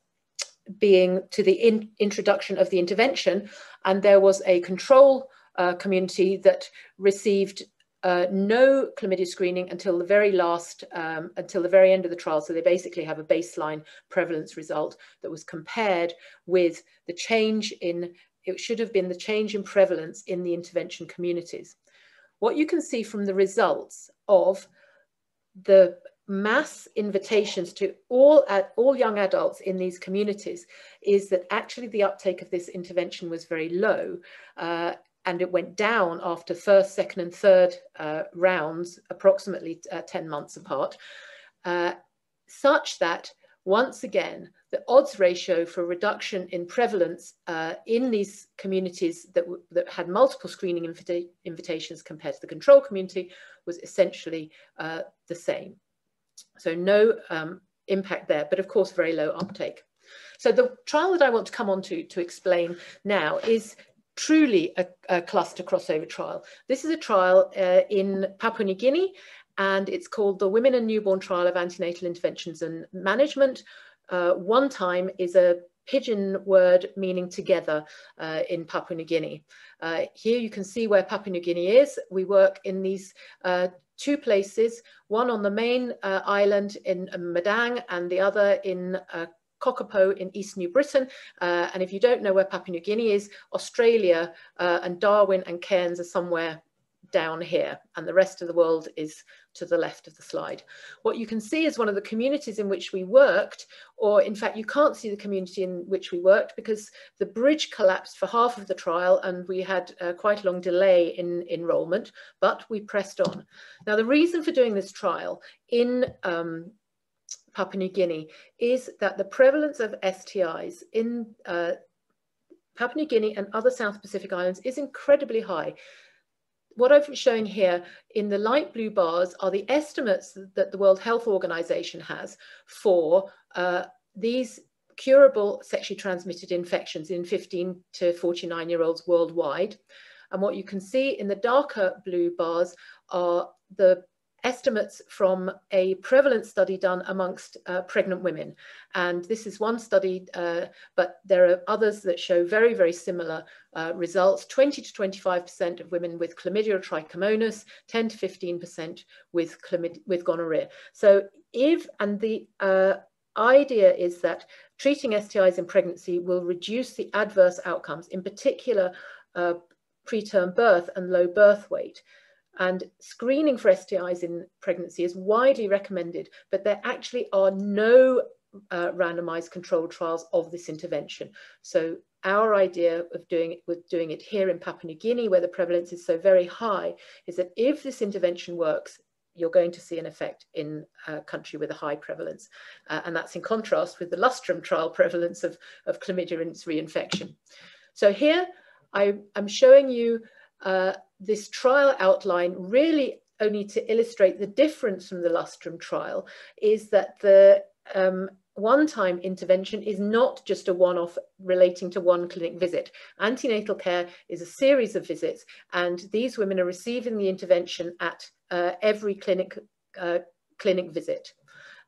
being to the in, introduction of the intervention, and there was a control uh, community that received uh, no chlamydia screening until the very last, um, until the very end of the trial. So they basically have a baseline prevalence result that was compared with the change in it should have been the change in prevalence in the intervention communities. What you can see from the results of the mass invitations to all, all young adults in these communities is that actually the uptake of this intervention was very low uh, and it went down after first, second and third uh, rounds, approximately uh, 10 months apart, uh, such that once again, the odds ratio for reduction in prevalence uh, in these communities that, that had multiple screening invita invitations compared to the control community was essentially uh, the same. So no um, impact there, but of course very low uptake. So the trial that I want to come on to to explain now is truly a, a cluster crossover trial. This is a trial uh, in Papua New Guinea and it's called the Women and Newborn Trial of Antenatal Interventions and Management. Uh, WANTAIM is a pidgin word meaning together uh, in Papua New Guinea. Uh, here you can see where Papua New Guinea is. We work in these uh, two places, one on the main uh, island in Madang and the other in uh, Kokopo in East New Britain. And if you don't know where Papua New Guinea is, Australia and Darwin and Cairns are somewhere down here and the rest of the world is to the left of the slide. What you can see is one of the communities in which we worked, or in fact, you can't see the community in which we worked because the bridge collapsed for half of the trial and we had uh, quite a long delay in enrolment, but we pressed on. Now, the reason for doing this trial in um, Papua New Guinea is that the prevalence of STIs in uh, Papua New Guinea and other South Pacific islands is incredibly high what I've shown here in the light blue bars are the estimates that the World Health Organization has for uh, these curable sexually transmitted infections in 15 to 49 year olds worldwide. And what you can see in the darker blue bars are the estimates from a prevalence study done amongst uh, pregnant women. And this is one study, uh, but there are others that show very, very similar uh, results. 20 to 25% of women with chlamydia or trichomonas, 10 to 15% with, with gonorrhea. So if, and the uh, idea is that treating STIs in pregnancy will reduce the adverse outcomes, in particular uh, preterm birth and low birth weight. And screening for STIs in pregnancy is widely recommended, but there actually are no uh, randomized controlled trials of this intervention. So our idea of doing it with doing it here in Papua New Guinea, where the prevalence is so very high, is that if this intervention works, you're going to see an effect in a country with a high prevalence. Uh, and that's in contrast with the Lustrum trial prevalence of, of chlamydia and its reinfection. So here I, am showing you uh, this trial outline really only to illustrate the difference from the Lustrum trial is that the um, WANTAIM intervention is not just a one-off relating to one clinic visit. Antenatal care is a series of visits and these women are receiving the intervention at uh, every clinic, uh, clinic visit.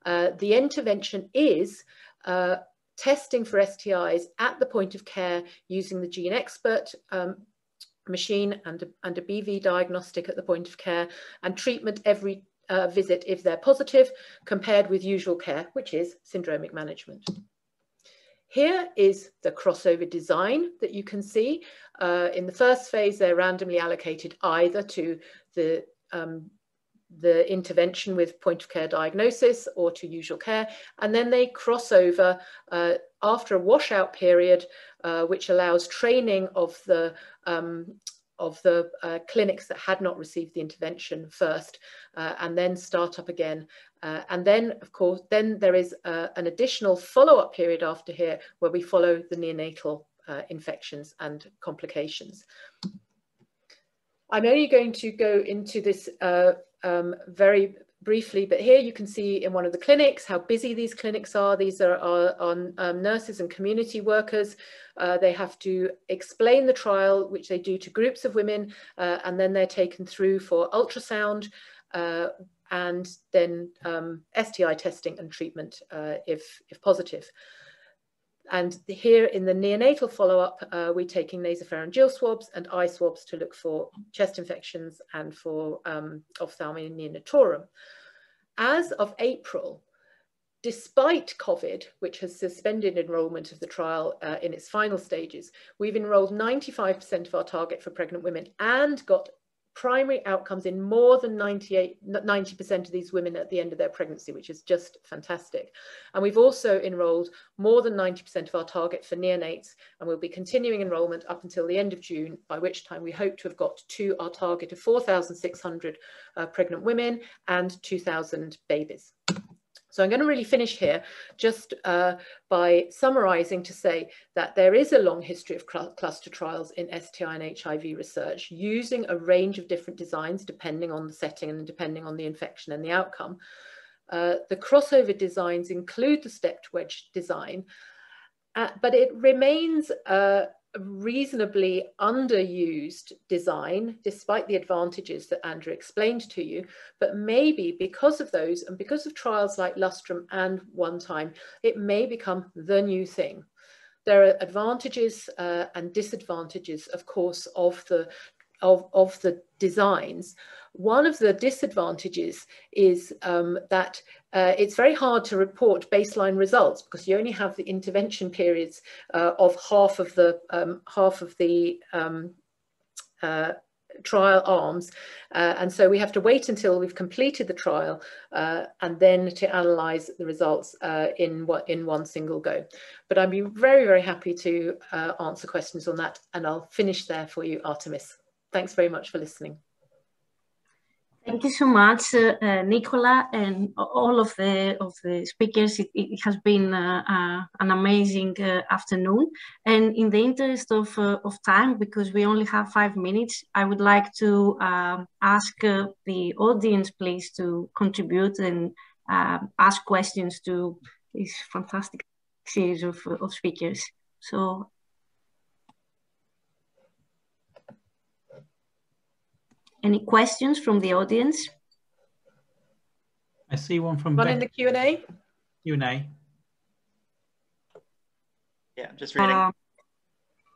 Uh, the intervention is uh, testing for STIs at the point of care using the GeneXpert um, machine and a, and a BV diagnostic at the point of care and treatment every uh, visit if they're positive, compared with usual care, which is syndromic management. Here is the crossover design that you can see. Uh, in the first phase, they're randomly allocated either to the um, the intervention with point of care diagnosis or to usual care. And then they cross over uh, after a washout period, uh, which allows training of the um, of the uh, clinics that had not received the intervention first uh, and then start up again. Uh, and then, of course, then there is uh, an additional follow-up period after here where we follow the neonatal infections and complications. I'm only going to go into this um, very briefly, but here you can see in one of the clinics how busy these clinics are. These are, are on um, nurses and community workers. Uh, they have to explain the trial, which they do to groups of women, uh, and then they're taken through for ultrasound uh, and then um, STI testing and treatment uh, if, if positive. And here in the neonatal follow-up, uh, we're taking nasopharyngeal swabs and eye swabs to look for chest infections and for um, ophthalmia neonatorum. As of April, despite COVID, which has suspended enrolment of the trial uh, in its final stages, we've enrolled 95% of our target for pregnant women and got primary outcomes in more than 98, 90% of these women at the end of their pregnancy, which is just fantastic. And we've also enrolled more than 90% of our target for neonates, and we'll be continuing enrolment up until the end of June, by which time we hope to have got to our target of 4,600 uh, pregnant women and 2,000 babies. So I'm going to really finish here just uh, by summarizing to say that there is a long history of cl cluster trials in STI and HIV research using a range of different designs depending on the setting and depending on the infection and the outcome. Uh, the crossover designs include the stepped wedge design, uh, but it remains uh, reasonably underused design, despite the advantages that Andrew explained to you. But maybe because of those and because of trials like Lustrum and WANTAIM, it may become the new thing. There are advantages uh, and disadvantages, of course, of the of, of the designs. One of the disadvantages is um, that uh, it's very hard to report baseline results because you only have the intervention periods uh, of half of the um, half of the um, uh, trial arms. Uh, and so we have to wait until we've completed the trial uh, and then to analyze the results uh, in, what, in one single go. But I'd be very, very happy to answer questions on that. And I'll finish there for you, Artemis. Thanks very much for listening. Thank you so much, uh, uh, Nicola, and all of the of the speakers. It, it has been uh, uh an amazing uh, afternoon. And in the interest of uh, of time, because we only have five minutes, I would like to um, ask the audience, please, to contribute and ask questions to this fantastic series of of speakers. So Any questions from the audience? I see one from one in the Q and A. Q and A. Yeah, just reading. Uh,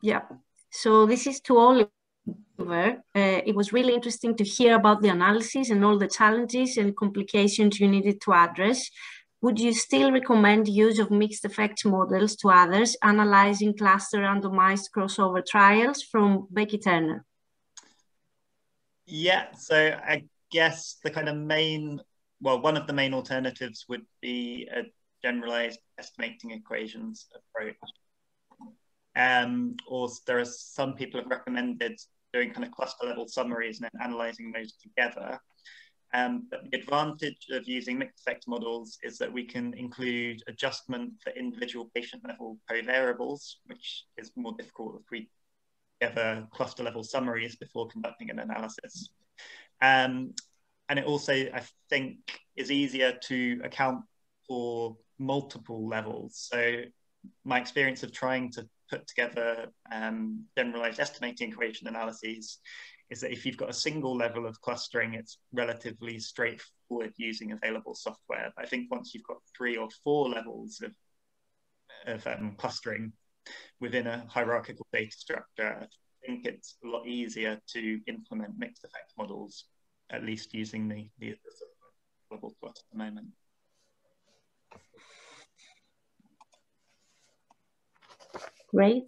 yeah. So this is to Oliver. Uh, it was really interesting to hear about the analysis and all the challenges and complications you needed to address. Would you still recommend use of mixed effects models to others, analyzing cluster randomized crossover trials from Becky Turner? Yeah, so I guess the kind of main, well, one of the main alternatives would be a generalized estimating equations approach. Um, or there are some people have recommended doing kind of cluster level summaries and then analyzing those together. Um, but the advantage of using mixed effect models is that we can include adjustment for individual patient level covariables, which is more difficult if we together cluster level summaries before conducting an analysis. Um, and it also, I think, is easier to account for multiple levels. So my experience of trying to put together um, generalized estimating equation analyses is that if you've got a single level of clustering, it's relatively straightforward using available software. But I think once you've got three or four levels of, of um, clustering, within a hierarchical data structure, I think it's a lot easier to implement mixed effect models, at least using the, the available to us at the moment. Great.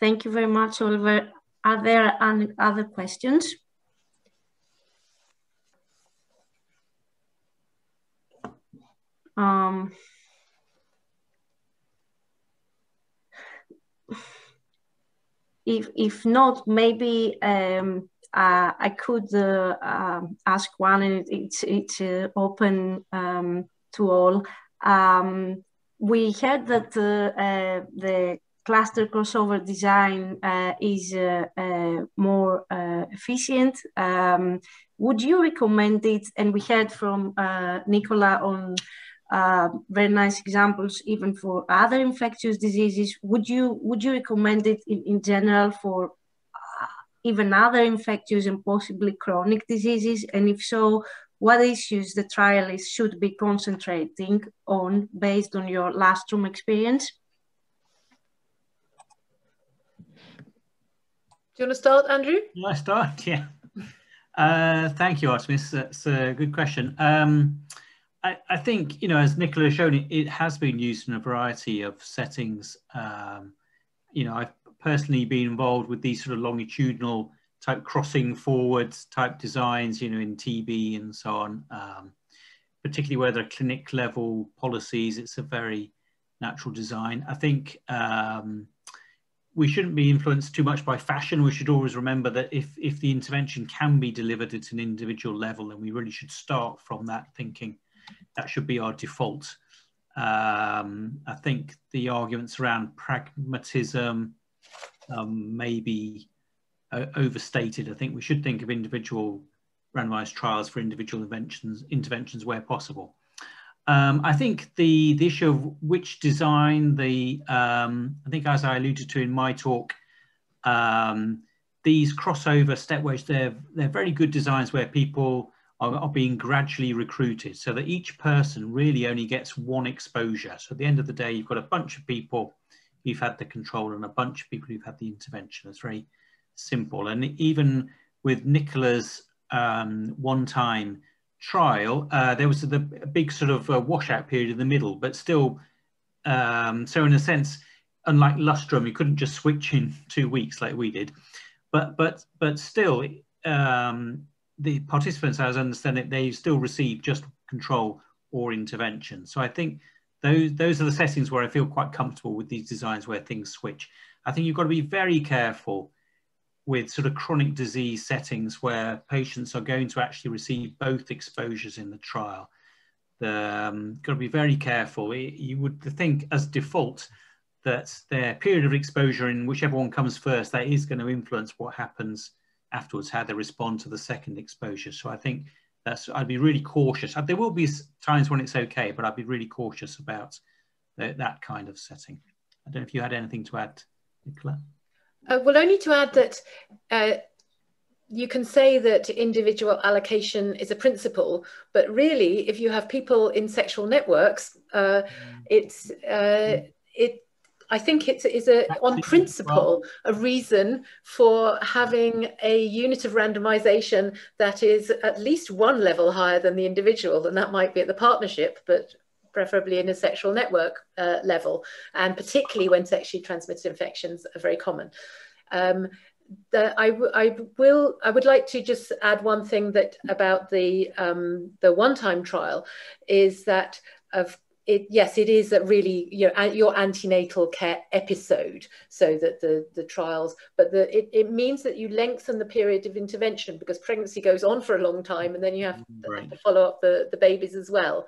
Thank you very much, Oliver. Are there any other questions? Um, if, if not, maybe um, uh, I could uh, uh, ask one, and it's, it's uh, open um, to all. Um, we heard that uh, the cluster crossover design uh, is more efficient. Um, would you recommend it? And we heard from Nicola on uh, very nice examples even for other infectious diseases. Would you would you recommend it in, in general for uh, even other infectious and possibly chronic diseases? And if so, what issues the trialists should be concentrating on based on your Lustrum experience? Do you want to start, Andrew? Yeah, I start, yeah. Uh, thank you, Artemis. That's a good question. Um, I, I, think, you know, as Nicola has shown, it, it has been used in a variety of settings. Um, you know, I've personally been involved with these sort of longitudinal type crossing forwards type designs, you know, in TB and so on. Um, particularly where there are clinic level policies, it's a very natural design. I think um, we shouldn't be influenced too much by fashion. We should always remember that if, if the intervention can be delivered at an individual level, then we really should start from that thinking that should be our default. Um, I think the arguments around pragmatism um, may be uh, overstated. I think we should think of individual randomized trials for individual interventions, interventions where possible. Um, I think the, the issue of which design, the um, I think as I alluded to in my talk, um, these crossover step wedge, they're, they're very good designs where people are, are, being gradually recruited so that each person really only gets one exposure. So at the end of the day, you've got a bunch of people who've had the control and a bunch of people who've had the intervention. It's very simple. And even with Nicola's um, WANTAIM trial, uh, there was the big sort of uh, washout period in the middle, but still, um, so in a sense, unlike Lustrum, you couldn't just switch in two weeks like we did. But but but still, um, the participants, as I understand it, they still receive just control or intervention. So I think those those are the settings where I feel quite comfortable with these designs where things switch. I think you've got to be very careful with sort of chronic disease settings where patients are going to actually receive both exposures in the trial. The, um, got to be very careful. You would think as default that their period of exposure in whichever one comes first, that is going to influence what happens afterwards, how they respond to the second exposure. So I think that's, I'd be really cautious. There will be times when it's okay, but I'd be really cautious about the, that kind of setting. I don't know if you had anything to add, Nicola. Uh, well, only to add that uh, you can say that individual allocation is a principle, but really, if you have people in sexual networks, uh, it's uh, it. I think it's is a on principle a reason for having a unit of randomization that is at least one level higher than the individual, and that might be at the partnership, but preferably in a sexual network uh, level, and particularly when sexually transmitted infections are very common. Um, the, I, I will I would like to just add one thing that about the um, the WANTAIM trial is that of it yes it is that really you know your antenatal care episode so that the the trials but the it, it means that you lengthen the period of intervention because pregnancy goes on for a long time and then you have, right. to follow up the the babies as well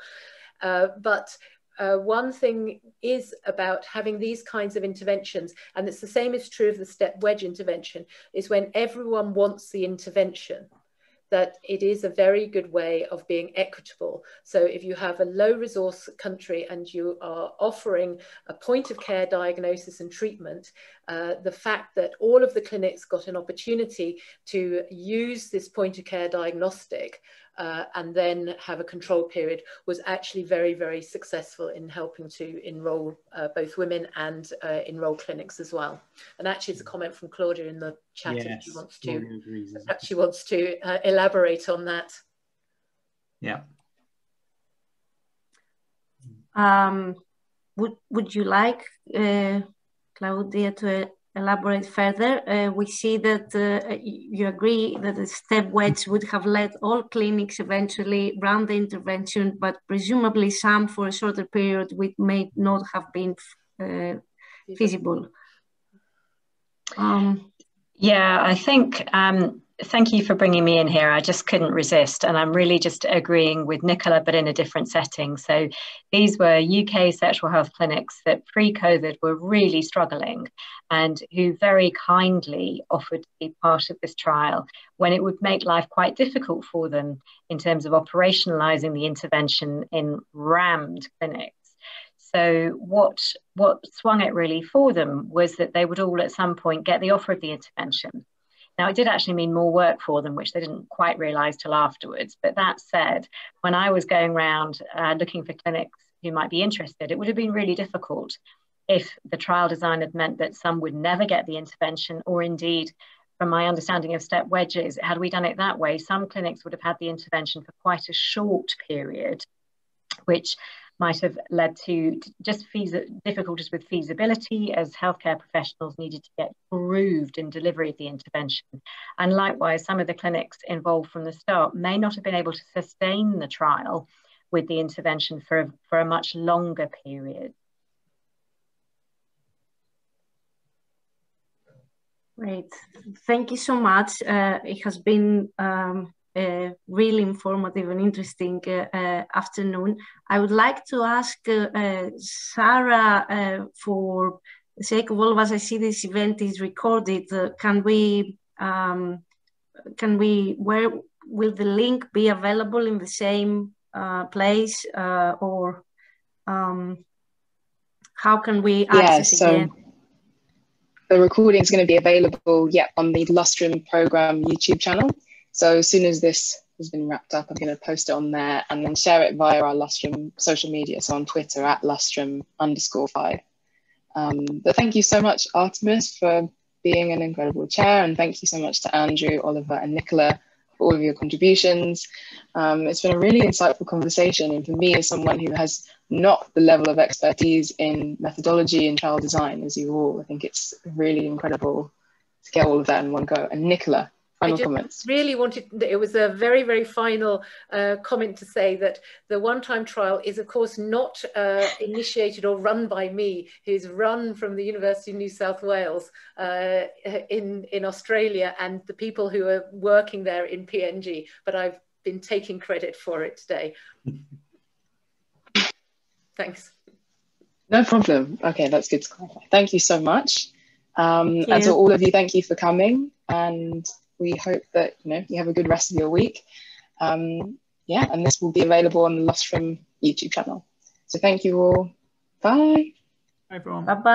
uh, but uh, one thing is about having these kinds of interventions, and it's the same is true of the step wedge intervention, is when everyone wants the intervention that it is a very good way of being equitable. So if you have a low resource country and you are offering a point of care diagnosis and treatment, uh, the fact that all of the clinics got an opportunity to use this point of care diagnostic uh, and then have a control period was actually very, very successful in helping to enroll uh, both women and uh, enroll clinics as well. And actually, it's a comment from Claudia in the chat yes, if she wants to, she wants to uh, elaborate on that. Yeah. Um, would, would you like uh, Claudia to elaborate further? Uh, we see that uh, you agree that the step wedge would have led all clinics eventually run the intervention, but presumably some for a shorter period which may not have been uh, feasible. Um, yeah, I think um, thank you for bringing me in here. I just couldn't resist. And I'm really just agreeing with Nicola, but in a different setting. So these were UK sexual health clinics that pre COVID were really struggling and who very kindly offered to be part of this trial when it would make life quite difficult for them in terms of operationalizing the intervention in rammed clinics. So what what swung it really for them was that they would all at some point get the offer of the intervention now, it did actually mean more work for them, which they didn't quite realize till afterwards. But that said, when I was going around uh, looking for clinics who might be interested, it would have been really difficult if the trial design had meant that some would never get the intervention, or indeed, from my understanding of step wedges, had we done it that way, some clinics would have had the intervention for quite a short period, which might have led to just difficulties with feasibility as healthcare professionals needed to get proved in delivery of the intervention. And likewise, some of the clinics involved from the start may not have been able to sustain the trial with the intervention for a, for a much longer period. Great, thank you so much. Uh, it has been um, a really informative and interesting uh, uh, afternoon. I would like to ask uh, Sarah for the sake of all of us, I see this event is recorded. can we, um, can we, where will the link be available in the same place or um, how can we access yeah, so again? The recording is going to be available, yeah, on the Lustrum program YouTube channel. So as soon as this has been wrapped up, I'm going to post it on there and then share it via our Lustrum social media. So on Twitter at Lustrum underscore five. Um, but thank you so much, Artemis, for being an incredible chair. And thank you so much to Andrew, Oliver, and Nicola for all of your contributions. Um, it's been a really insightful conversation. And for me, as someone who has not the level of expertise in methodology and trial design as you all, I think it's really incredible to get all of that in one go. And Nicola, Final I just comments. really wanted, it was a very, very final uh, comment to say that the WANTAIM trial is of course not uh, initiated or run by me, who's run from the University of New South Wales uh, in, in Australia and the people who are working there in PNG, but I've been taking credit for it today. Thanks. No problem. Okay, that's good to clarify. Thank you so much. Um, and to all of you, thank you for coming. And we hope that you know you have a good rest of your week. Um, yeah, and this will be available on the Lustrum YouTube channel. So thank you all. Bye. Bye everyone. Bye bye.